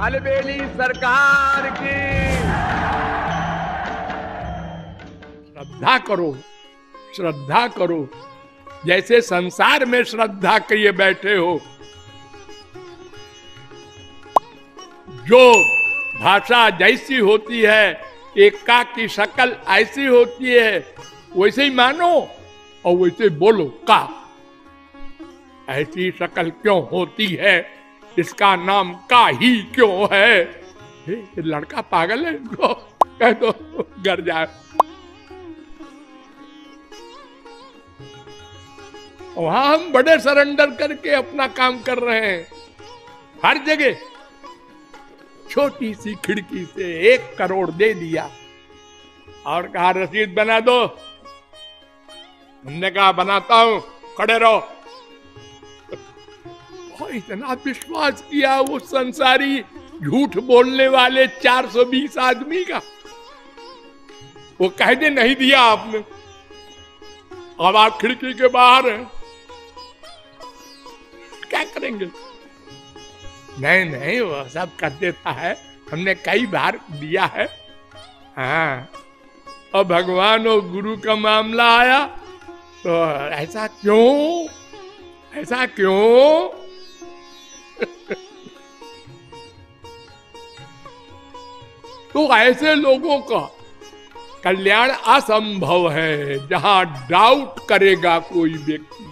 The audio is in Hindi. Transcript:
अलबेली सरकार की। श्रद्धा करो श्रद्धा करो। जैसे संसार में श्रद्धा किए बैठे हो, जो भाषा जैसी होती है, एका की शक्ल ऐसी होती है, वैसे ही मानो और वैसे बोलो, का? ऐसी शक्ल क्यों होती है? इसका नाम का ही क्यों है? ये लड़का पागल है इनको। कह दो, घर जाए वहाँ हम बड़े सरेंडर करके अपना काम कर रहे हैं। हर जगह छोटी सी खिड़की से एक करोड़ दे दिया। और कहा रसीद बना दो? हमने कहा, बनाता हूँ, खड़े रहो। और इतना विश्वास किया वो संसारी झूठ बोलने वाले 420 आदमी का? वो कह दे नहीं दिया आपने। अब आप खिड़की के बाहर हैं। क्या करेंगे? नहीं नहीं, वो सब कर देता है। हमने कई बार दिया है। हाँ। और भगवान और गुरु का मामला आया। तो ऐसा क्यों? ऐसा क्यों? तो ऐसे लोगों का कल्याण असंभव है जहाँ डाउट करेगा कोई व्यक्ति।